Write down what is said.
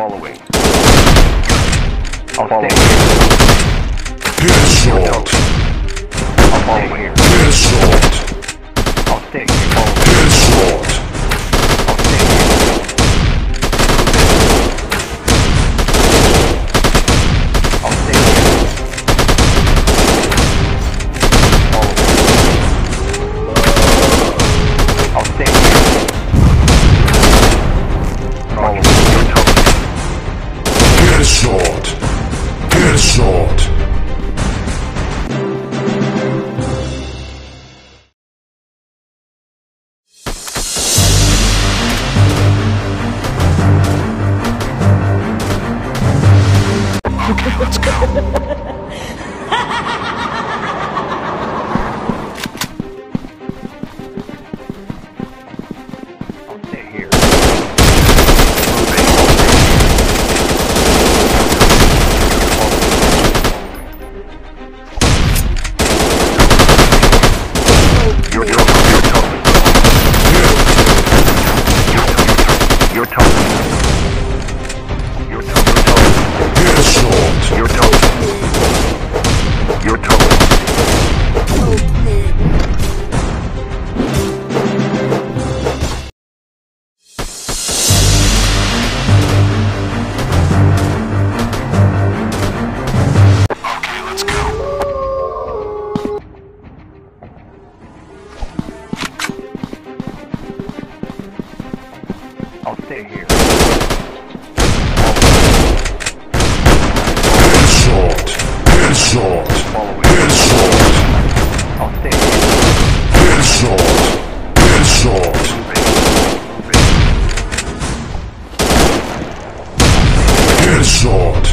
following. I'll follow Headshot. I'll follow here. Headshot. I'll here. Follow. Headshot. Headshot. Headshot. I'll You're toast. You're toast. Headshot. You're toast. You're toast. Stay here. Headshot. Headshot. Headshot. I'll stay here. Headshot. Headshot. Headshot.